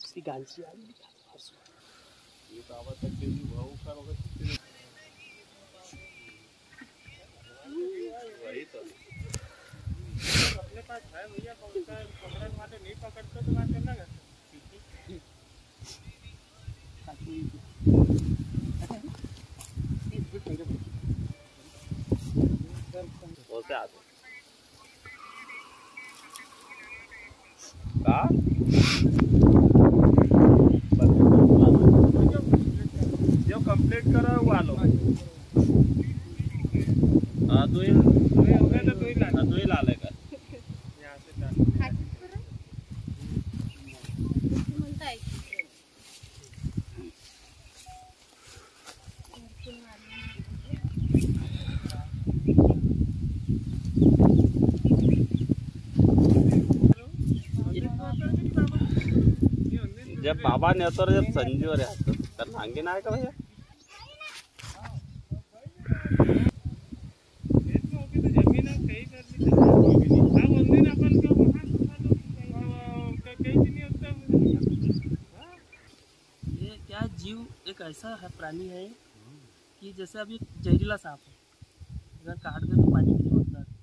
इसकी गालची आली दिखा दो ये तो तक के भाव का होगा वही तो अपने पास है भैया पकड़ पकड़ने वाले नहीं पकड़ते तो बात करना बोलते आते जो कंप्लीट करा वो आलो हाँ दो ही हो तो ही लाना हाँ, दो ही ला लेगा यहाँ से डाल जब बाबा ने तो जब संजू रे तर नांगे ना का भैया? तो नहीं एक ऐसा है प्राणी है कि जैसे अभी जहरीला सांप है। अगर काट दे तो पानी की होता है।